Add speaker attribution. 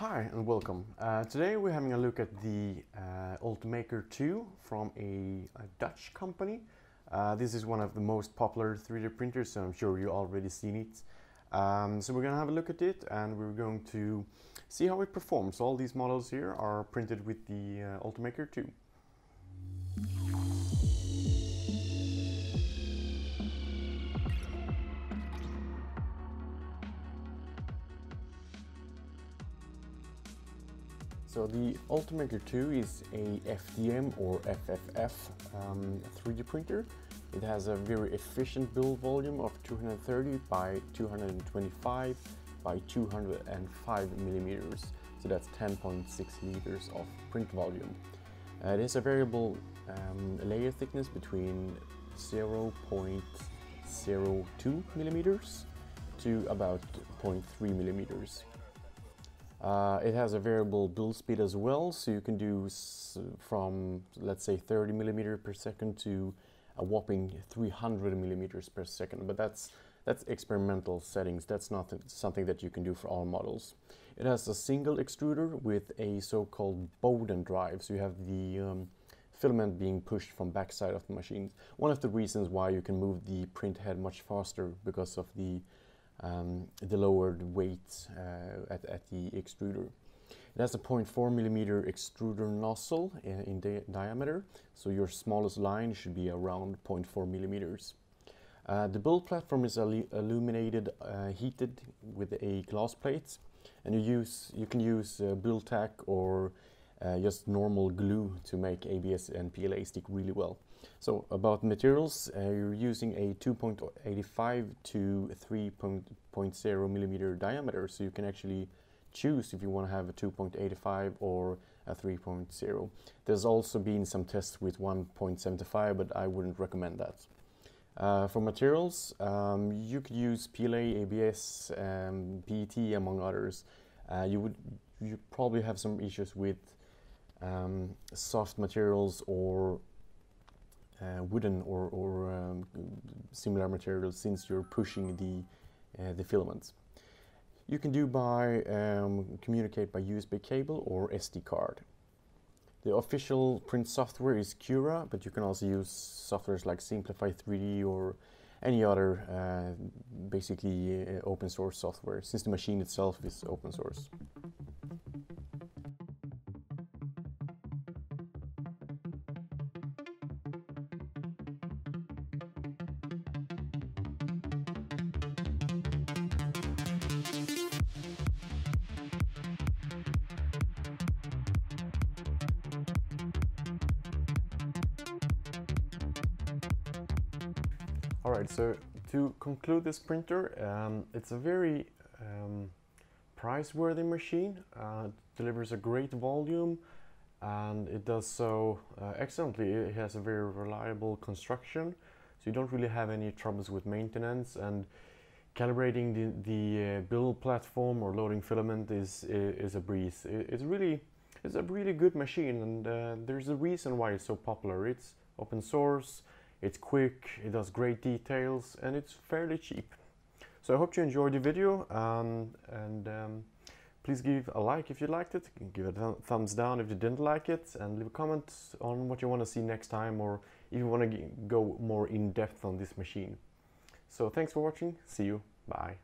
Speaker 1: Hi and welcome. Uh, today we're having a look at the uh, Ultimaker 2 from a, a Dutch company. Uh, this is one of the most popular 3D printers, so I'm sure you already seen it. Um, so we're going to have a look at it and we're going to see how it performs. All these models here are printed with the uh, Ultimaker 2. So the Ultimaker 2 is a FDM or FFF um, 3D printer. It has a very efficient build volume of 230 by 225 by 205 millimeters. So that's 10.6 liters of print volume. Uh, it has a variable um, layer thickness between 0.02 millimeters to about 0.3 millimeters. Uh, it has a variable build speed as well, so you can do from, let's say, 30 millimeter per second to a whopping 300 millimeters per second. But that's that's experimental settings. That's not something that you can do for all models. It has a single extruder with a so-called Bowden drive. So you have the um, filament being pushed from backside of the machine. One of the reasons why you can move the print head much faster because of the um, the lowered weight uh, at, at the extruder. It has a 0.4 millimeter extruder nozzle in, di diameter, so your smallest line should be around 0.4 millimeters. Uh, the build platform is illuminated, uh, heated with a glass plate, and you use you can use uh, BuildTak or uh, just normal glue to make ABS and PLA stick really well. So about materials, uh, you're using a 2.85 to 3.0 millimeter diameter, so you can actually choose if you want to have a 2.85 or a 3.0. There's also been some tests with 1.75, but I wouldn't recommend that. Uh, for materials, um, you could use PLA, ABS, um, PET, among others. Uh, you would you probably have some issues with um, soft materials or uh, wooden or, or um, similar materials since you're pushing the, uh, the filaments. You can do by um, communicate by USB cable or SD card. The official print software is Cura, but you can also use softwares like Simplify 3D or any other uh, basically uh, open source software since the machine itself is open source. All right, so to conclude this printer, um, it's a very um, price-worthy machine. Uh, delivers a great volume and it does so uh, excellently. It has a very reliable construction, so you don't really have any troubles with maintenance and calibrating the, the uh, build platform or loading filament is, is a breeze. It's really it's a really good machine and uh, there's a reason why it's so popular. It's open source, it's quick, it does great details, and it's fairly cheap. So I hope you enjoyed the video, um, and um, please give a like if you liked it, give a th thumbs down if you didn't like it, and leave a comment on what you want to see next time, or if you want to go more in depth on this machine. So thanks for watching, see you, bye.